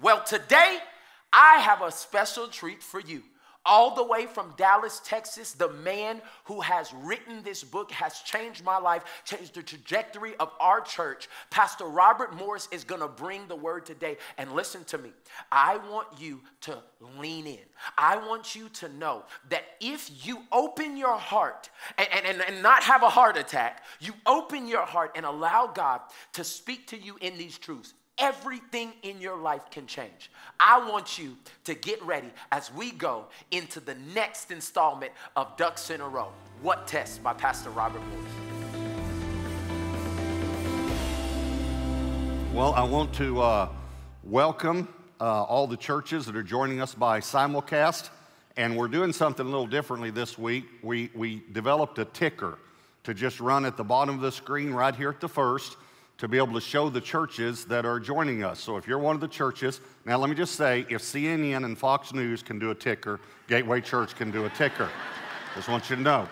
Well, today I have a special treat for you. All the way from Dallas, Texas, the man who has written this book has changed my life, changed the trajectory of our church. Pastor Robert Morris is going to bring the word today. And listen to me. I want you to lean in. I want you to know that if you open your heart and, and, and not have a heart attack, you open your heart and allow God to speak to you in these truths everything in your life can change. I want you to get ready as we go into the next installment of Ducks in a Row. What Test by Pastor Robert Morris. Well, I want to uh, welcome uh, all the churches that are joining us by simulcast. And we're doing something a little differently this week. We, we developed a ticker to just run at the bottom of the screen right here at the first to be able to show the churches that are joining us. So if you're one of the churches, now let me just say if CNN and Fox News can do a ticker, Gateway Church can do a ticker. just want you to know.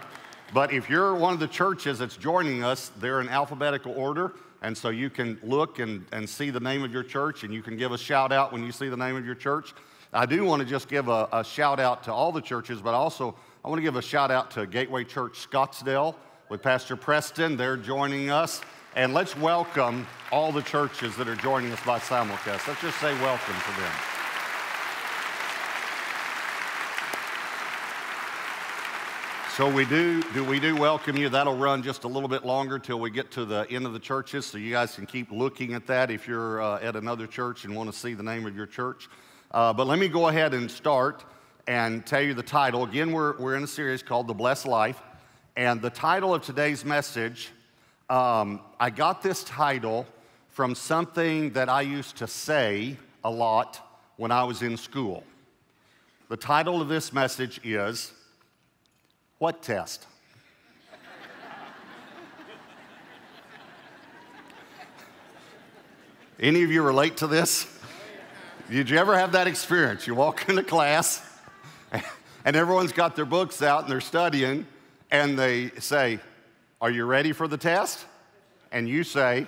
But if you're one of the churches that's joining us, they're in alphabetical order. And so you can look and, and see the name of your church, and you can give a shout out when you see the name of your church. I do want to just give a, a shout out to all the churches, but also I want to give a shout out to Gateway Church Scottsdale with Pastor Preston. They're joining us. And let's welcome all the churches that are joining us by simulcast. Let's just say welcome to them. So we do, do we do welcome you. That'll run just a little bit longer till we get to the end of the churches, so you guys can keep looking at that if you're uh, at another church and want to see the name of your church. Uh, but let me go ahead and start and tell you the title. Again, we're, we're in a series called The Blessed Life, and the title of today's message um, I got this title from something that I used to say a lot when I was in school. The title of this message is What Test? Any of you relate to this? Did you ever have that experience? You walk into class and everyone's got their books out and they're studying, and they say, are you ready for the test? And you say,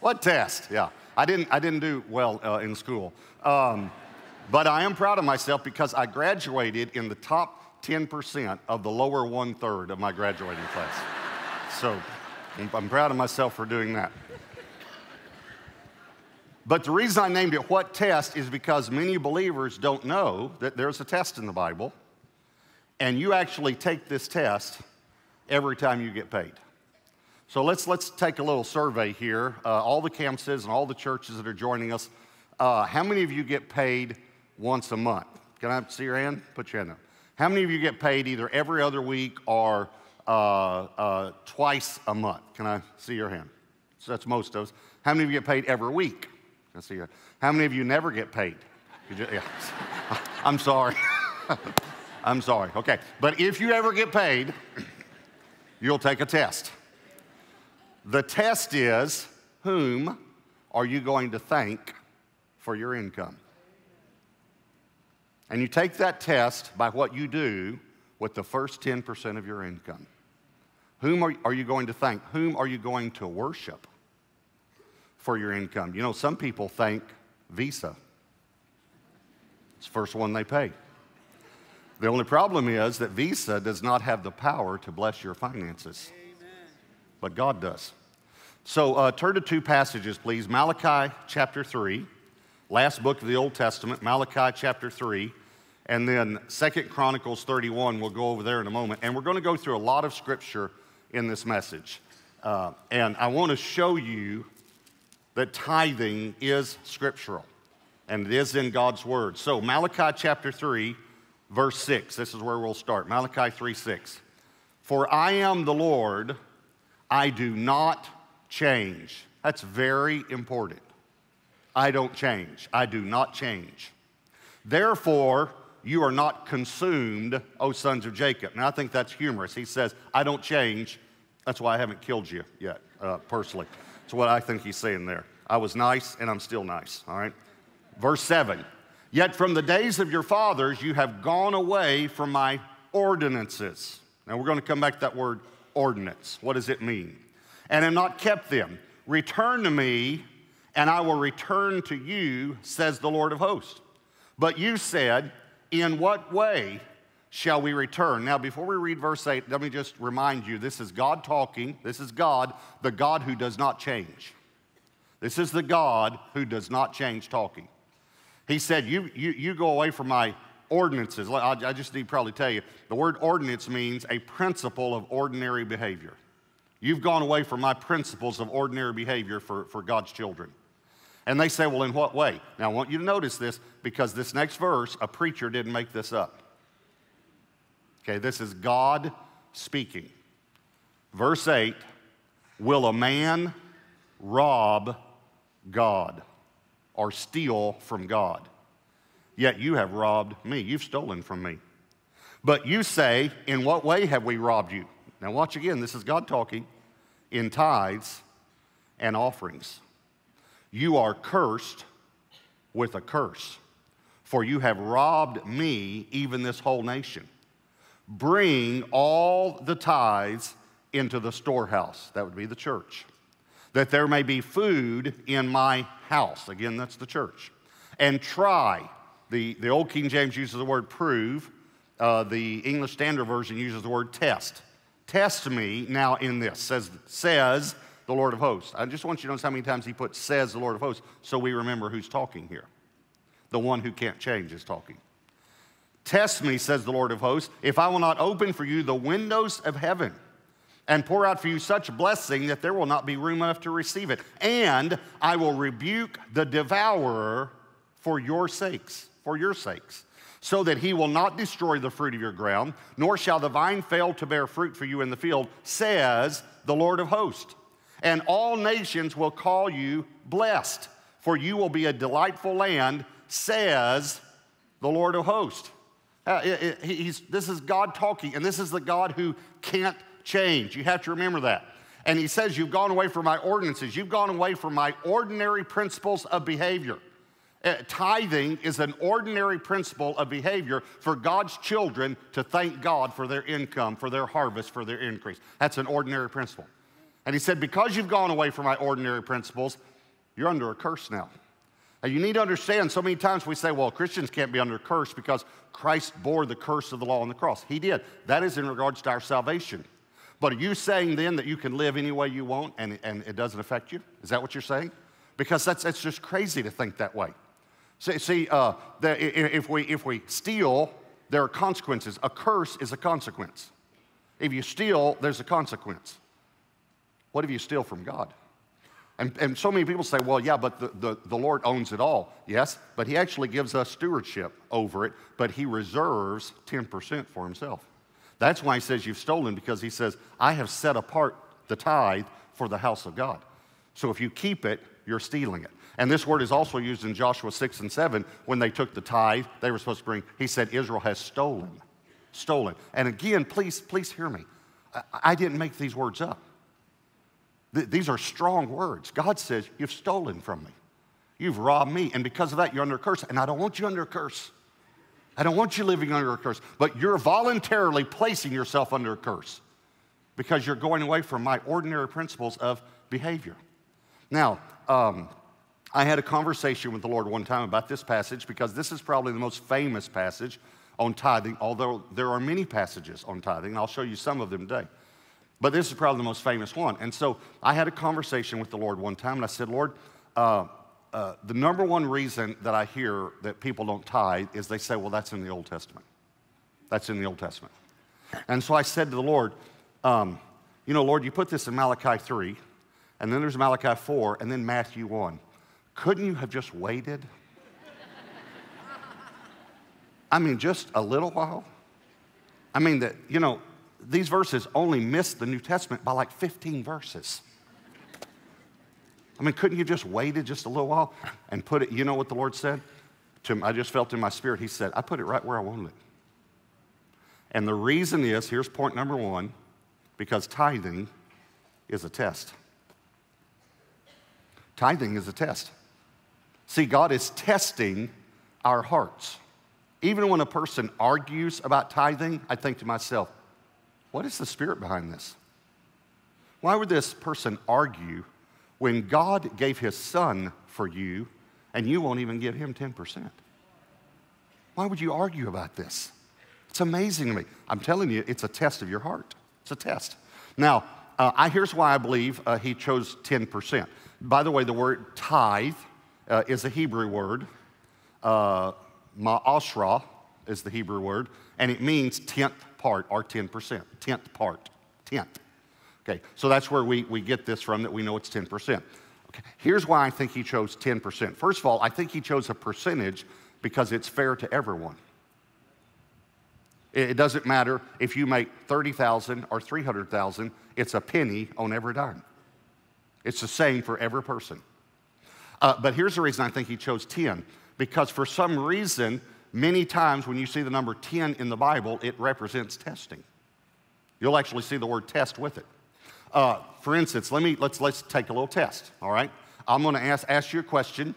What test? Yeah. I didn't, I didn't do well uh, in school. Um, but I am proud of myself because I graduated in the top 10% of the lower one third of my graduating class. So I'm proud of myself for doing that. But the reason I named it What Test is because many believers don't know that there's a test in the Bible, and you actually take this test every time you get paid. So let's, let's take a little survey here. Uh, all the campuses and all the churches that are joining us, uh, how many of you get paid once a month? Can I see your hand? Put your hand up. How many of you get paid either every other week or uh, uh twice a month? Can I see your hand? So that's most of us. How many of you get paid every week? Can I see your How many of you never get paid? yeah. I'm sorry. I'm sorry. Okay. But if you ever get paid, you'll take a test. The test is whom are you going to thank for your income? And you take that test by what you do with the first 10% of your income. Whom are, are you going to thank? Whom are you going to worship for your income? You know, some people thank Visa. It's the first one they pay. The only problem is that Visa does not have the power to bless your finances, Amen. but God does. So uh, turn to two passages, please. Malachi chapter 3, last book of the Old Testament, Malachi chapter 3, and then Second Chronicles 31. We'll go over there in a moment. And we're going to go through a lot of scripture in this message. Uh, and I want to show you that tithing is scriptural and it is in God's word. So, Malachi chapter 3, verse 6. This is where we'll start. Malachi 3 6. For I am the Lord, I do not change. That's very important. I don't change. I do not change. Therefore, you are not consumed, O sons of Jacob. Now, I think that's humorous. He says, I don't change. That's why I haven't killed you yet, uh, personally. That's what I think he's saying there. I was nice and I'm still nice, all right? Verse 7 Yet from the days of your fathers you have gone away from my ordinances. Now we're going to come back to that word ordinance. What does it mean? And have not kept them. Return to me, and I will return to you, says the Lord of hosts. But you said, In what way shall we return? Now, before we read verse 8, let me just remind you this is God talking. This is God, the God who does not change. This is the God who does not change talking. He said, You, you, you go away from my ordinances. I, just need probably tell you the word ordinance means a principle of ordinary behavior. You've gone away from my principles of ordinary behavior for, for God's children. And they say, Well, in what way? Now, I want you to notice this because this next verse, a preacher didn't make this up. Okay, this is God speaking. Verse 8 Will a man rob God or steal from God? Yet you have robbed me. You've stolen from me. But you say, In what way have we robbed you? Now, watch again. This is God talking in tithes and offerings. You are cursed with a curse, for you have robbed me, even this whole nation. Bring all the tithes into the storehouse, that would be the church, that there may be food in my house. Again, that's the church. And try, the, the Old King James uses the word prove, uh, the English Standard Version uses the word test. Test me now in this, says, says the Lord of hosts. I just want you to notice how many times he puts says the Lord of hosts so we remember who's talking here. The one who can't change is talking. Test me, says the Lord of hosts, if I will not open for you the windows of heaven and pour out for you such blessing that there will not be room enough to receive it. And I will rebuke the devourer for your sakes, for your sakes, so that he will not destroy the fruit of your ground, nor shall the vine fail to bear fruit for you in the field, says the Lord of hosts and all nations will call you blessed, for you will be a delightful land, says the Lord of hosts. Uh, it, it, this is God talking, and this is the God who can't change. You have to remember that. And he says, You've gone away from my ordinances, you've gone away from my ordinary principles of behavior. Uh, tithing is an ordinary principle of behavior for God's children to thank God for their income, for their harvest, for their increase. That's an ordinary principle. And he said, Because you've gone away from my ordinary principles, you're under a curse now. And you need to understand so many times we say, well, Christians can't be under a curse because Christ bore the curse of the law on the cross. He did. That is in regards to our salvation. But are you saying then that you can live any way you want and, and it doesn't affect you? Is that what you're saying? Because that's, that's just crazy to think that way. See, see uh, the, if, we, if we steal, there are consequences. A curse is a consequence. If you steal, there's a consequence. What if you steal from God? And, and so many people say, well, yeah, but the, the, the Lord owns it all. Yes, but He actually gives us stewardship over it, but He reserves 10% for Himself. That's why He says you've stolen, because He says, I have set apart the tithe for the house of God. So if you keep it, you're stealing it. And this word is also used in Joshua 6 and 7 when they took the tithe they were supposed to bring. He said, Israel has stolen. Stolen. And again, please, please hear me. I, I didn't make these words up. Th- these are strong words. God says, You've stolen from me. You've robbed me. And because of that, you're under a curse. And I don't want you under a curse. I don't want you living under a curse. But you're voluntarily placing yourself under a curse because you're going away from my ordinary principles of behavior. Now, um, I had a conversation with the Lord one time about this passage because this is probably the most famous passage on tithing, although there are many passages on tithing, I'll show you some of them today. But this is probably the most famous one. And so I had a conversation with the Lord one time, and I said, Lord, uh, uh, the number one reason that I hear that people don't tithe is they say, well, that's in the Old Testament. That's in the Old Testament. And so I said to the Lord, um, you know, Lord, you put this in Malachi 3, and then there's Malachi 4, and then Matthew 1. Couldn't you have just waited? I mean, just a little while? I mean, that, you know, these verses only miss the New Testament by like 15 verses. I mean, couldn't you just waited just a little while and put it, you know what the Lord said? To him, I just felt in my spirit, He said, I put it right where I wanted it. And the reason is here's point number one because tithing is a test. Tithing is a test. See, God is testing our hearts. Even when a person argues about tithing, I think to myself, what is the spirit behind this? Why would this person argue when God gave his son for you and you won't even give him 10%? Why would you argue about this? It's amazing to me. I'm telling you, it's a test of your heart. It's a test. Now, uh, I, here's why I believe uh, he chose 10%. By the way, the word tithe uh, is a Hebrew word. Uh, ma'aser is the Hebrew word, and it means tenth part or 10%. Tenth part. Tenth. Okay, so that's where we, we get this from that we know it's 10%. Okay, here's why I think he chose 10%. First of all, I think he chose a percentage because it's fair to everyone. It doesn't matter if you make 30,000 or 300,000, it's a penny on every dime. It's the same for every person. Uh, but here's the reason I think he chose 10 because for some reason, many times when you see the number 10 in the Bible, it represents testing. You'll actually see the word test with it. Uh, for instance, let me, let's, let's take a little test, all right? I'm gonna ask, ask you a question,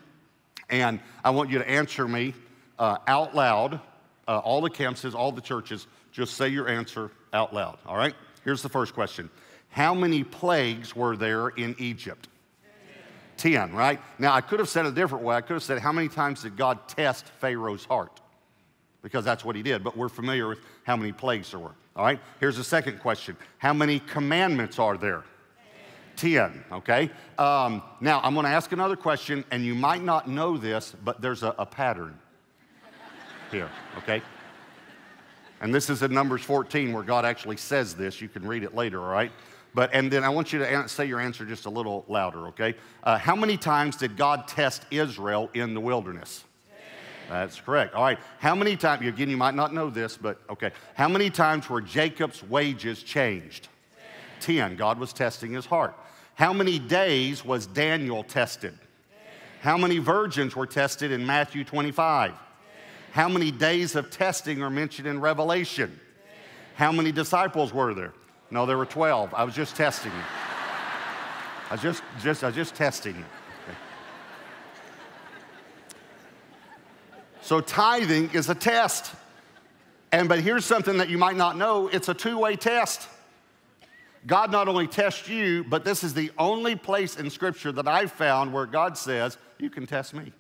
and I want you to answer me uh, out loud. Uh, all the campuses, all the churches, just say your answer out loud, all right? Here's the first question How many plagues were there in Egypt? 10, right? Now, I could have said it a different way. I could have said, How many times did God test Pharaoh's heart? Because that's what he did, but we're familiar with how many plagues there were. All right, here's the second question How many commandments are there? 10, okay? Um, now, I'm gonna ask another question, and you might not know this, but there's a, a pattern here, okay? And this is in Numbers 14 where God actually says this. You can read it later, all right? But, and then I want you to say your answer just a little louder, okay? Uh, how many times did God test Israel in the wilderness? That's correct. All right. How many times, again, you might not know this, but okay. How many times were Jacob's wages changed? Ten. God was testing his heart. How many days was Daniel tested? How many virgins were tested in Matthew 25? How many days of testing are mentioned in Revelation? How many disciples were there? No, there were 12. I was just testing you. I was just, just, I was just testing you. So tithing is a test. And but here's something that you might not know, it's a two-way test. God not only tests you, but this is the only place in scripture that I've found where God says, you can test me.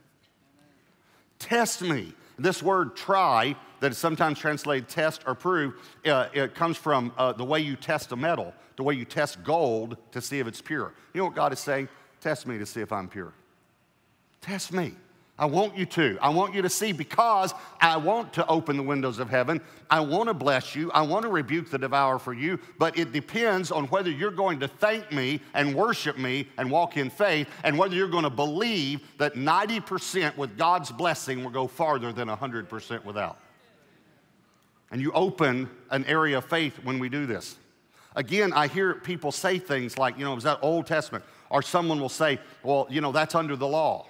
Test me. This word try, that is sometimes translated test or prove, uh, it comes from uh, the way you test a metal, the way you test gold to see if it's pure. You know what God is saying? Test me to see if I'm pure. Test me. I want you to. I want you to see because I want to open the windows of heaven. I want to bless you. I want to rebuke the devourer for you, but it depends on whether you're going to thank me and worship me and walk in faith and whether you're going to believe that 90% with God's blessing will go farther than 100% without. And you open an area of faith when we do this. Again, I hear people say things like, you know, is that Old Testament? Or someone will say, well, you know, that's under the law.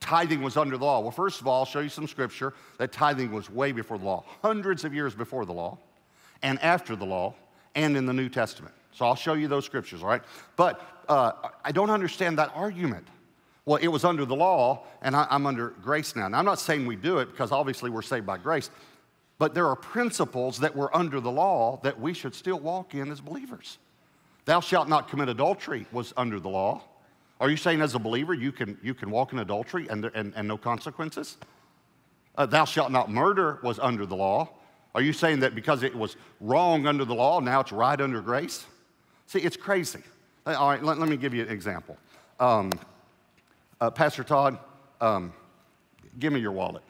Tithing was under the law. Well, first of all, I'll show you some scripture that tithing was way before the law, hundreds of years before the law, and after the law, and in the New Testament. So I'll show you those scriptures, all right? But uh, I don't understand that argument. Well, it was under the law, and I, am under grace now. Now, I'm not saying we do it because obviously we're saved by grace, but there are principles that were under the law that we should still walk in as believers. Thou shalt not commit adultery was under the law. Are you saying as a believer you can, you can walk in adultery and, and, and no consequences? Uh, thou shalt not murder was under the law. Are you saying that because it was wrong under the law, now it's right under grace? See, it's crazy. Uh, all right, let, let me give you an example. Um, uh, Pastor Todd, um, give me your wallet.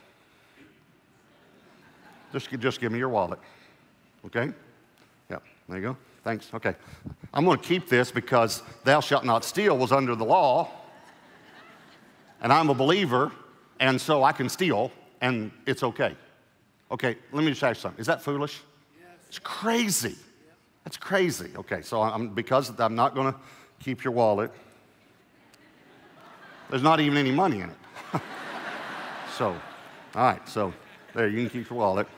Just, just give me your wallet. Okay? Yep, there you go. Thanks. Okay. I'm going to keep this because thou shalt not steal was under the law. And I'm a believer, and so I can steal, and it's okay. Okay, let me just ask you something. Is that foolish? Yes. It's crazy. That's crazy. Okay, so I'm, because I'm not going to keep your wallet, there's not even any money in it. so, all right, so there, you can keep your wallet.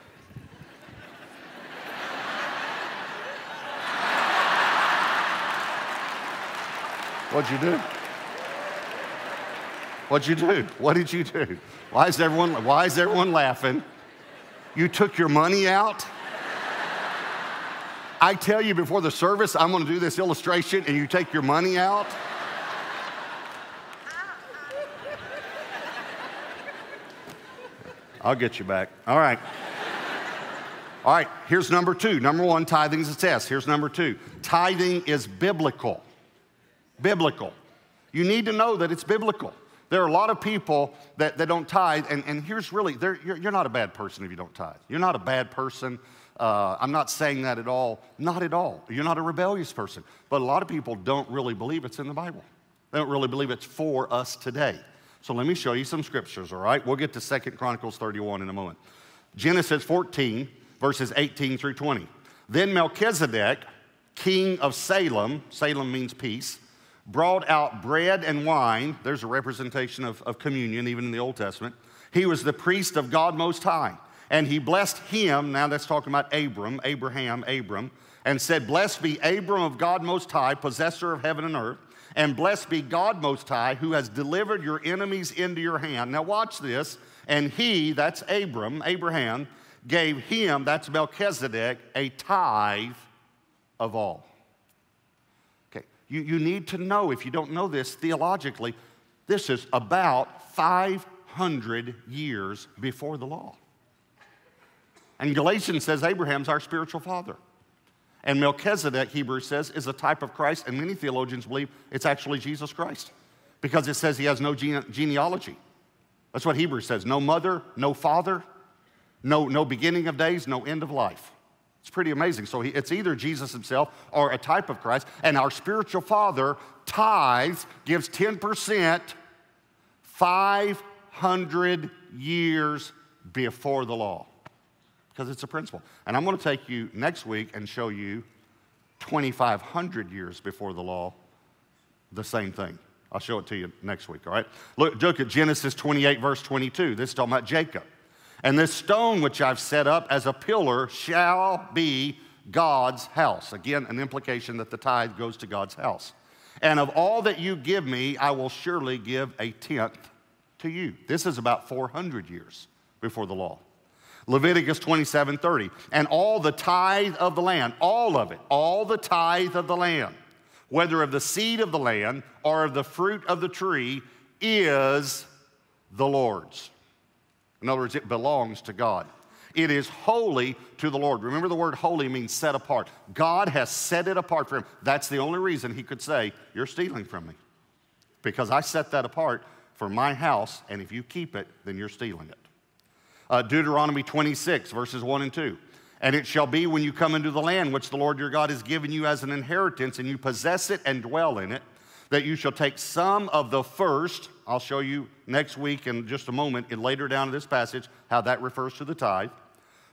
What'd you do? What'd you do? What did you do? Why is everyone, why is everyone laughing? You took your money out? I tell you before the service, I'm gonna do this illustration, and you take your money out? I'll get you back. All right. All right, here's number two. Number one, tithing is a test. Here's number two tithing is biblical. Biblical. You need to know that it's biblical. There are a lot of people that, that don't tithe, and, and here's really, you're, you're not a bad person if you don't tithe. You're not a bad person. Uh, I'm not saying that at all. Not at all. You're not a rebellious person. But a lot of people don't really believe it's in the Bible. They don't really believe it's for us today. So let me show you some scriptures, all right? We'll get to Second Chronicles 31 in a moment. Genesis 14, verses 18 through 20. Then Melchizedek, king of Salem, Salem means peace, brought out bread and wine. There's a representation of, of communion, even in the Old Testament. He was the priest of God Most High. And he blessed him, now that's talking about Abram, Abraham, Abram, and said, Blessed be Abram of God Most High, possessor of heaven and earth, and blessed be God Most High, who has delivered your enemies into your hand. Now watch this. And he, that's Abram, Abraham, gave him, that's Melchizedek, a tithe of all. You, you need to know, if you don't know this theologically, this is about 500 years before the law. And Galatians says Abraham's our spiritual father. And Melchizedek, Hebrews says, is a type of Christ, and many theologians believe it's actually Jesus Christ because it says he has no gene- genealogy. That's what Hebrews says no mother, no father, no, no beginning of days, no end of life. It's pretty amazing. So he, it's either Jesus himself or a type of Christ. And our spiritual father tithes, gives 10% 500 years before the law because it's a principle. And I'm going to take you next week and show you 2,500 years before the law, the same thing. I'll show it to you next week, all right? Look, look at Genesis 28, verse 22. This is talking about Jacob. And this stone which I've set up as a pillar shall be God's house. Again, an implication that the tithe goes to God's house. And of all that you give me, I will surely give a tenth to you. This is about 400 years before the law. Leviticus 27 30. And all the tithe of the land, all of it, all the tithe of the land, whether of the seed of the land or of the fruit of the tree, is the Lord's. In other words, it belongs to God. It is holy to the Lord. Remember, the word holy means set apart. God has set it apart for him. That's the only reason he could say, You're stealing from me. Because I set that apart for my house, and if you keep it, then you're stealing it. Uh, Deuteronomy 26, verses 1 and 2. And it shall be when you come into the land which the Lord your God has given you as an inheritance, and you possess it and dwell in it, that you shall take some of the first. I'll show you next week in just a moment, and later down in this passage, how that refers to the tithe.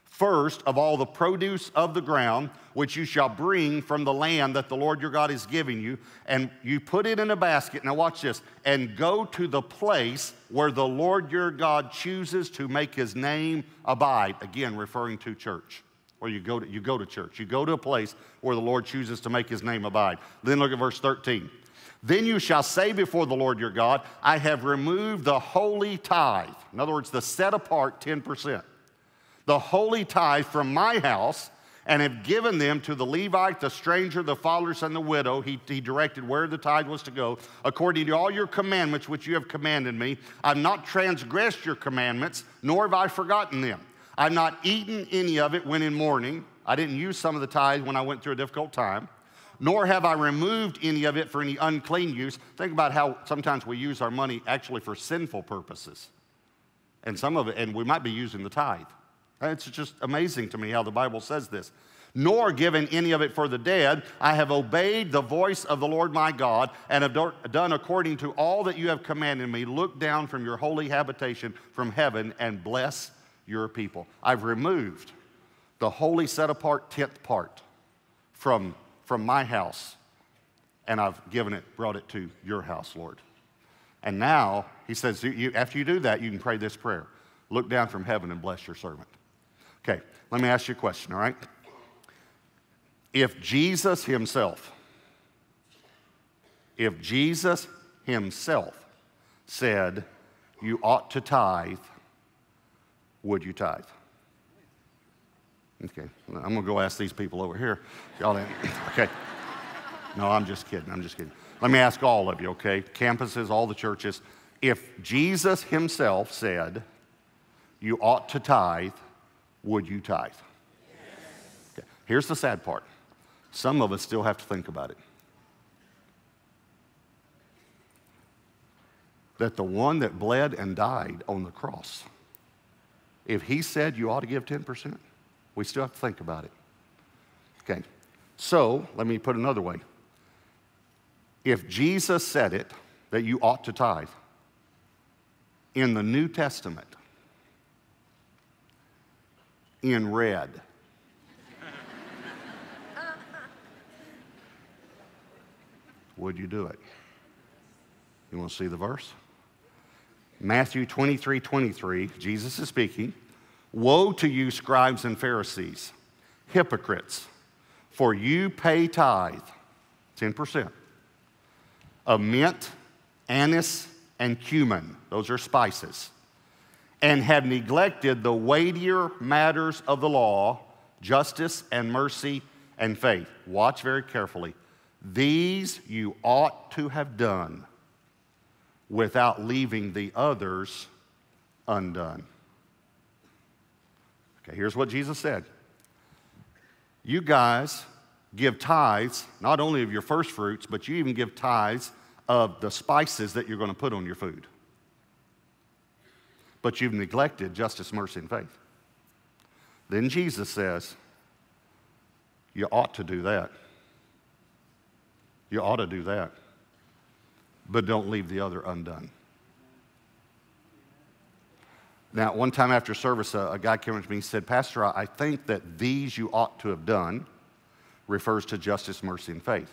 First of all the produce of the ground, which you shall bring from the land that the Lord your God is giving you, and you put it in a basket. Now, watch this and go to the place where the Lord your God chooses to make his name abide. Again, referring to church. Or you go to, you go to church. You go to a place where the Lord chooses to make his name abide. Then look at verse 13. Then you shall say before the Lord your God, I have removed the holy tithe. In other words, the set apart 10%. The holy tithe from my house and have given them to the Levite, the stranger, the fatherless, and the widow. He, he directed where the tithe was to go, according to all your commandments which you have commanded me. I've not transgressed your commandments, nor have I forgotten them. I've not eaten any of it when in mourning. I didn't use some of the tithe when I went through a difficult time nor have I removed any of it for any unclean use. Think about how sometimes we use our money actually for sinful purposes. And some of it, and we might be using the tithe. It's just amazing to me how the Bible says this. Nor given any of it for the dead. I have obeyed the voice of the Lord my God and have done according to all that you have commanded me. Look down from your holy habitation from heaven and bless your people. I've removed the holy set apart tenth part from from my house, and I've given it, brought it to your house, Lord. And now, he says, you, after you do that, you can pray this prayer Look down from heaven and bless your servant. Okay, let me ask you a question, all right? If Jesus himself, if Jesus himself said you ought to tithe, would you tithe? Okay, I'm going to go ask these people over here. Y'all Okay. No, I'm just kidding. I'm just kidding. Let me ask all of you, okay? Campuses, all the churches. If Jesus himself said, you ought to tithe, would you tithe? Okay. Here's the sad part some of us still have to think about it. That the one that bled and died on the cross, if he said you ought to give 10%, we still have to think about it. Okay, so let me put another way. If Jesus said it, that you ought to tithe, in the New Testament, in red, would you do it? You want to see the verse? Matthew 23 23, Jesus is speaking. Woe to you, scribes and Pharisees, hypocrites, for you pay tithe, 10%, of mint, anise, and cumin. Those are spices. And have neglected the weightier matters of the law, justice and mercy and faith. Watch very carefully. These you ought to have done without leaving the others undone. Okay, here's what Jesus said You guys give tithes, not only of your first fruits, but you even give tithes of the spices that you're going to put on your food. But you've neglected justice, mercy, and faith. Then Jesus says, You ought to do that. You ought to do that. But don't leave the other undone. Now, one time after service, a, a guy came up to me and said, Pastor, I think that these you ought to have done refers to justice, mercy, and faith.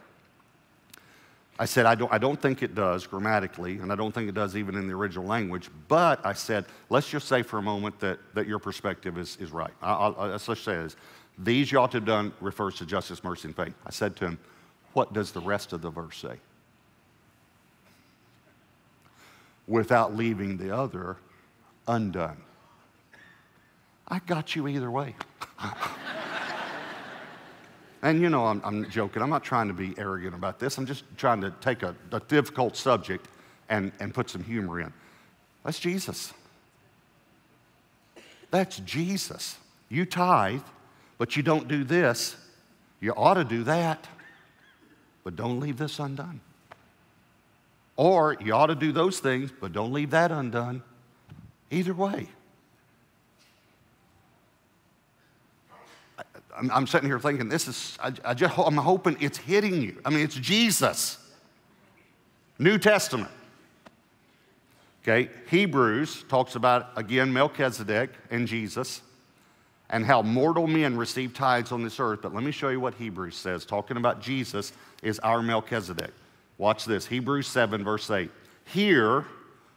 I said, I don't, I don't think it does grammatically, and I don't think it does even in the original language, but I said, let's just say for a moment that, that your perspective is, is right. I'll, I'll, let's just say this. These you ought to have done refers to justice, mercy, and faith. I said to him, what does the rest of the verse say? Without leaving the other undone. I got you either way. and you know, I'm, I'm, joking. I'm not trying to be arrogant about this. I'm just trying to take a, a difficult subject and, and put some humor in. That's Jesus. That's Jesus. You tithe, but you don't do this. You ought to do that, but don't leave this undone. Or you ought to do those things, but don't leave that undone. Either way. I'm, I'm sitting here thinking, this is, I, I just, I'm hoping it's hitting you. I mean, it's Jesus. New Testament. Okay, Hebrews talks about, again, Melchizedek and Jesus and how mortal men receive tithes on this earth. But let me show you what Hebrews says. Talking about Jesus is our Melchizedek. Watch this Hebrews 7, verse 8. Here,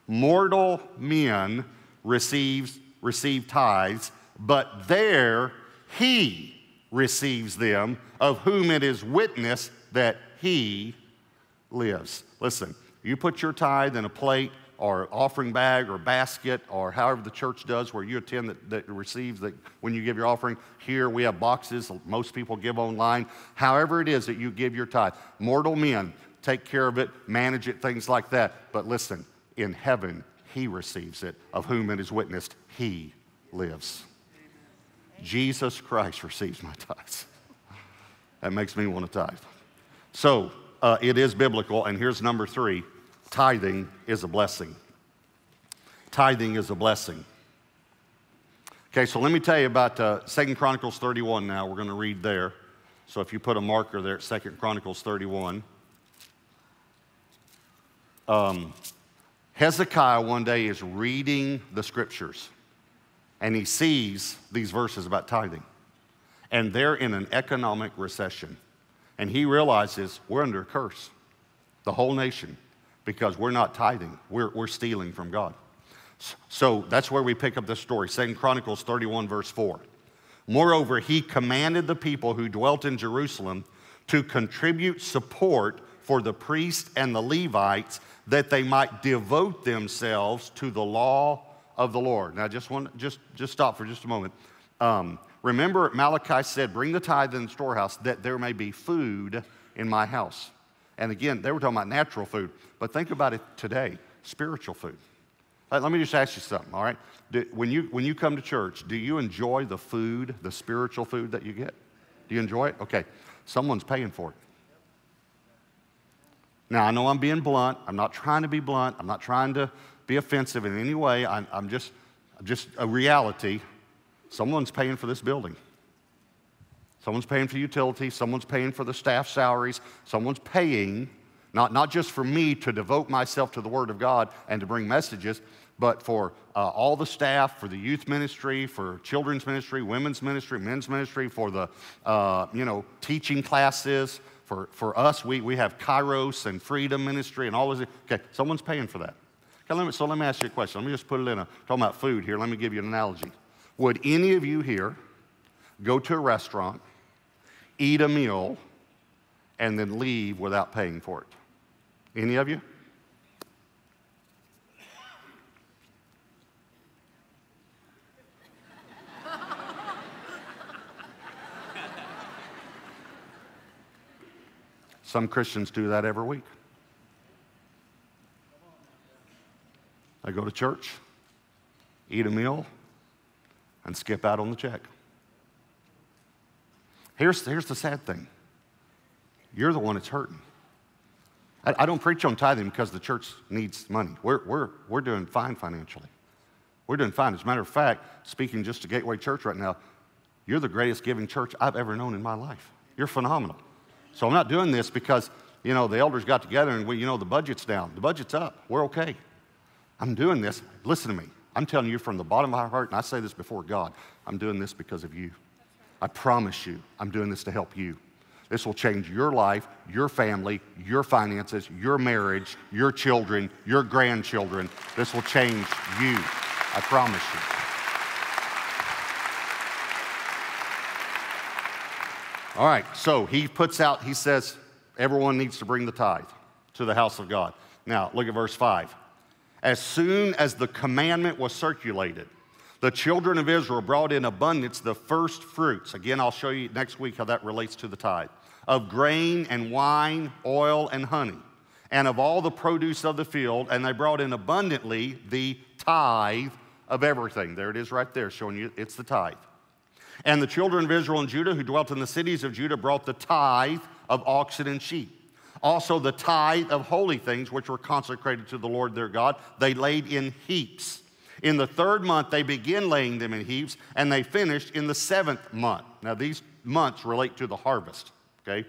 mortal men receives, receive tithes, but there he receives them, of whom it is witness that he lives. Listen, you put your tithe in a plate or offering bag or basket or however the church does where you attend that, that receives that when you give your offering here we have boxes most people give online however it is that you give your tithe mortal men take care of it manage it things like that but listen in heaven he receives it of whom it is witnessed he lives Jesus Christ receives my tithes. That makes me want to tithe. So uh, it is biblical, and here's number three tithing is a blessing. Tithing is a blessing. Okay, so let me tell you about uh, 2 Chronicles 31 now. We're going to read there. So if you put a marker there at 2 Chronicles 31. Um, Hezekiah one day is reading the scriptures and he sees these verses about tithing. And they're in an economic recession. And he realizes we're under a curse, the whole nation, because we're not tithing, we're, we're stealing from God. So that's where we pick up this story. Second Chronicles 31, verse 4. Moreover, he commanded the people who dwelt in Jerusalem to contribute support for the priests and the Levites that they might devote themselves to the law of the Lord. Now, just one, just just stop for just a moment. Um, remember, Malachi said, "Bring the tithe in the storehouse, that there may be food in my house." And again, they were talking about natural food, but think about it today: spiritual food. Let me just ask you something, all right? Do, when, you, when you come to church, do you enjoy the food, the spiritual food that you get? Do you enjoy it? Okay, someone's paying for it. Now, I know I'm being blunt. I'm not trying to be blunt. I'm not trying to be offensive in any way. I'm, I'm just, just a reality. Someone's paying for this building. Someone's paying for utilities. Someone's paying for the staff salaries. Someone's paying, not, not just for me to devote myself to the Word of God and to bring messages, but for uh, all the staff, for the youth ministry, for children's ministry, women's ministry, men's ministry, for the, uh, you know, teaching classes. For, for us, we, we have Kairos and Freedom Ministry and all this. Okay, someone's paying for that. Okay, let me, so let me ask you a question. Let me just put it in a, talking about food here, let me give you an analogy. Would any of you here go to a restaurant, eat a meal, and then leave without paying for it? Any of you? Some Christians do that every week. They go to church, eat a meal, and skip out on the check. Here's, here's the sad thing you're the one that's hurting. I, I don't preach on tithing because the church needs money. We're, we're, we're doing fine financially. We're doing fine. As a matter of fact, speaking just to Gateway Church right now, you're the greatest giving church I've ever known in my life. You're phenomenal. So I'm not doing this because, you know, the elders got together and we, you know, the budget's down. The budget's up. We're okay. I'm doing this. Listen to me. I'm telling you from the bottom of my heart, and I say this before God, I'm doing this because of you. I promise you, I'm doing this to help you. This will change your life, your family, your finances, your marriage, your children, your grandchildren. This will change you. I promise you. All right, so he puts out, he says, everyone needs to bring the tithe to the house of God. Now, look at verse 5. As soon as the commandment was circulated, the children of Israel brought in abundance the first fruits. Again, I'll show you next week how that relates to the tithe of grain and wine, oil and honey, and of all the produce of the field, and they brought in abundantly the tithe of everything. There it is right there, showing you it's the tithe. And the children of Israel and Judah who dwelt in the cities of Judah brought the tithe of oxen and sheep. Also, the tithe of holy things which were consecrated to the Lord their God, they laid in heaps. In the third month, they began laying them in heaps, and they finished in the seventh month. Now, these months relate to the harvest, okay?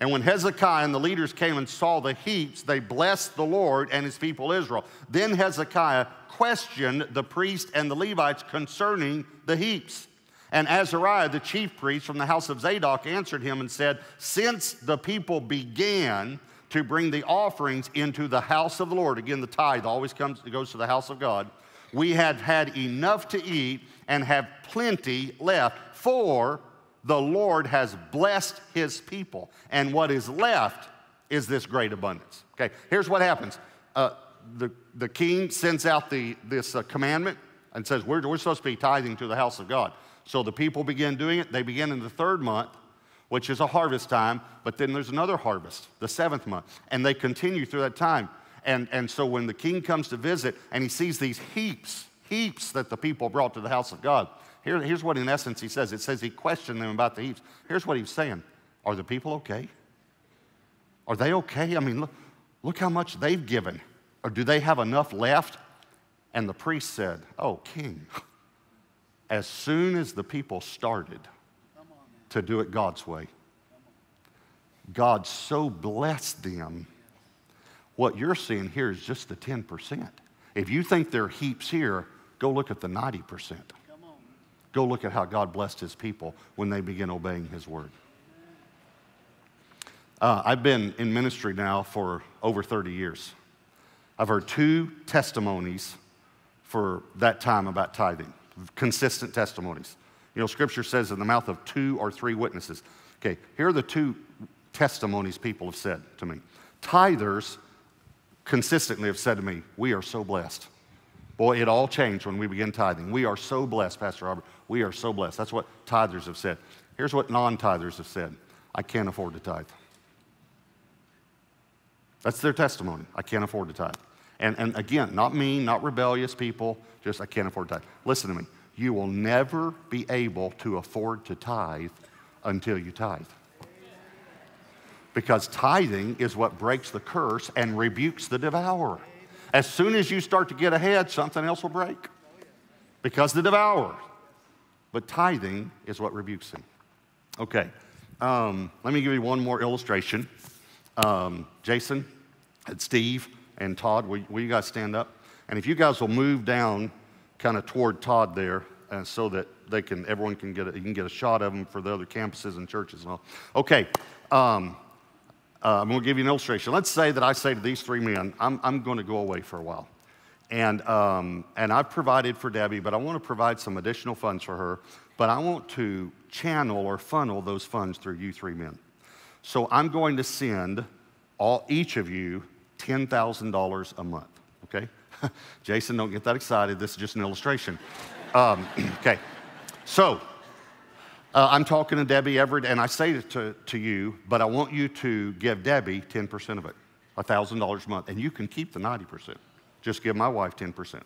And when Hezekiah and the leaders came and saw the heaps, they blessed the Lord and his people Israel. Then Hezekiah questioned the priest and the Levites concerning the heaps. And Azariah, the chief priest from the house of Zadok, answered him and said, Since the people began to bring the offerings into the house of the Lord, again, the tithe always comes, goes to the house of God, we have had enough to eat and have plenty left, for the Lord has blessed his people. And what is left is this great abundance. Okay, here's what happens. Uh, the, the king sends out the, this uh, commandment and says, we're, we're supposed to be tithing to the house of God. So the people begin doing it. They begin in the third month, which is a harvest time, but then there's another harvest, the seventh month. And they continue through that time. And, and so when the king comes to visit and he sees these heaps, heaps that the people brought to the house of God, here, here's what in essence he says. It says he questioned them about the heaps. Here's what he's saying Are the people okay? Are they okay? I mean, look, look how much they've given. Or do they have enough left? And the priest said, Oh, king as soon as the people started to do it God's way, God so blessed them. What you're seeing here is just the 10%. If you think there are heaps here, go look at the 90%. Go look at how God blessed his people when they begin obeying his word. Uh, I've been in ministry now for over 30 years. I've heard two testimonies for that time about tithing consistent testimonies. You know, scripture says in the mouth of two or three witnesses. Okay, here are the two testimonies people have said to me. Tithers consistently have said to me, We are so blessed. Boy, it all changed when we began tithing. We are so blessed, Pastor Robert. We are so blessed. That's what tithers have said. Here's what non tithers have said I can't afford to tithe. That's their testimony. I can't afford to tithe. And, and again, not mean, not rebellious people, just I can't afford to tithe. Listen to me. You will never be able to afford to tithe until you tithe. Because tithing is what breaks the curse and rebukes the devourer. As soon as you start to get ahead, something else will break. Because the devourer. But tithing is what rebukes him. Okay, um, let me give you one more illustration. Um, Jason and Steve and Todd, will, will, you guys stand up? And if you guys will move down kind of toward Todd there, uh, so that they can, everyone can get a, you can get a shot of them for the other campuses and churches and all. Okay, um, uh, I'm going to give you an illustration. Let's say that I say to these three men, I'm, I'm going to go away for a while. And, um, and I've provided for Debbie, but I want to provide some additional funds for her. But I want to channel or funnel those funds through you three men. So I'm going to send all, each of you $10,000 a month, okay? Jason, don't get that excited. This is just an illustration. Um, okay, so uh, I'm talking to Debbie Everett, and I say it to, to you, but I want you to give Debbie 10% of it, $1,000 a month, and you can keep the 90%. Just give my wife 10%.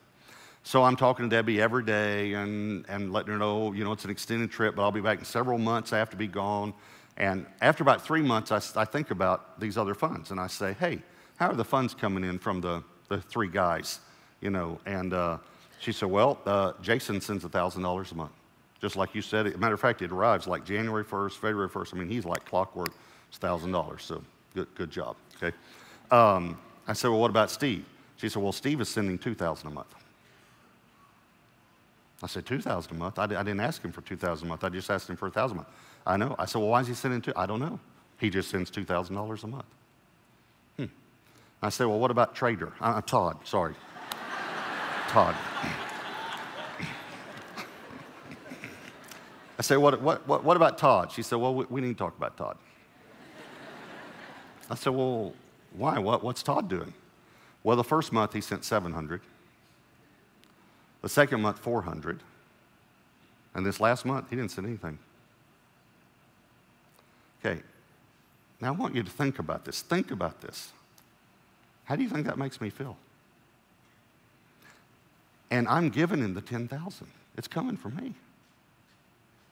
So I'm talking to Debbie every day and, and letting her know, you know, it's an extended trip, but I'll be back in several months. I have to be gone. And after about three months, I, I think about these other funds, and I say, hey, how are the funds coming in from the, the three guys, you know? And uh, she said, well, uh, Jason sends $1,000 a month. Just like you said, matter of fact, it arrives like January 1st, February 1st. I mean, he's like clockwork. It's $1,000, so good, good job, okay? Um, I said, well, what about Steve? She said, well, Steve is sending 2000 a month. I said, 2000 a month? I, I didn't ask him for 2000 a month. I just asked him for 1000 a month. I know. I said, well, why is he sending two? I don't know. He just sends $2,000 a month. I said, well, what about Trader? Uh, Todd, sorry. Todd. I said, what, what, what, what, about Todd? She said, well, we, we, need to talk about Todd. I said, well, why? What, what's Todd doing? Well, the first month he sent 700. The second month, 400. And this last month, he didn't send anything. Okay, now I want you to think about this. Think about this. How do you think that makes me feel? And I'm giving him the 10,000. It's coming from me.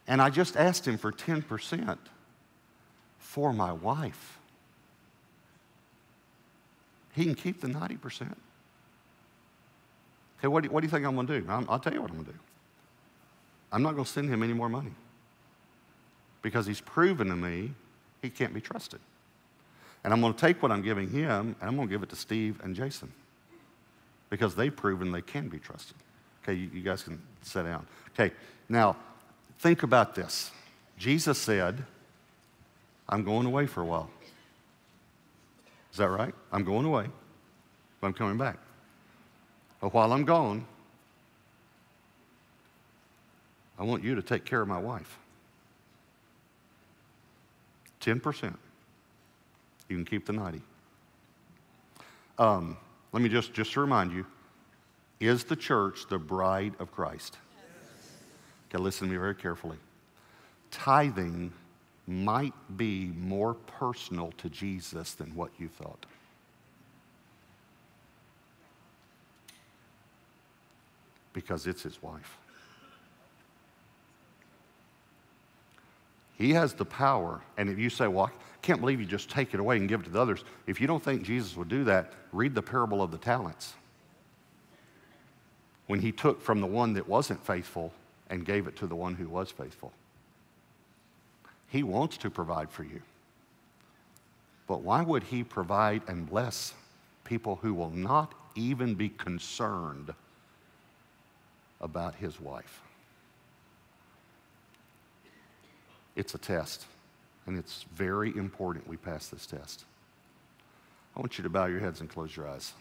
And I just asked him for 10% for my wife. He can keep the 90%. Okay, what do, you, what do you think I'm going to do? i will tell you what I'm going to do. I'm not going to send him any more money because he's proven to me he can't be trusted. And I'm going to take what I'm giving him and I'm going to give it to Steve and Jason because they've proven they can be trusted. Okay, you, you guys can sit down. Okay, now Think about this. Jesus said, I'm going away for a while. Is that right? I'm going away, but I'm coming back. But while I'm gone, I want you to take care of my wife. 10%. You can keep the 90. Um, let me just, just to remind you, is the church the bride of Christ? Okay, listen to me very carefully. Tithing might be more personal to Jesus than what you thought. Because it's his wife. He has the power. And if you say, well, I can't believe you just take it away and give it to the others, if you don't think Jesus would do that, read the parable of the talents. When he took from the one that wasn't faithful and gave it to the one who was faithful. He wants to provide for you. But why would He provide and bless people who will not even be concerned about His wife? It's a test, and it's very important we pass this test. I want you to bow your heads and close your eyes.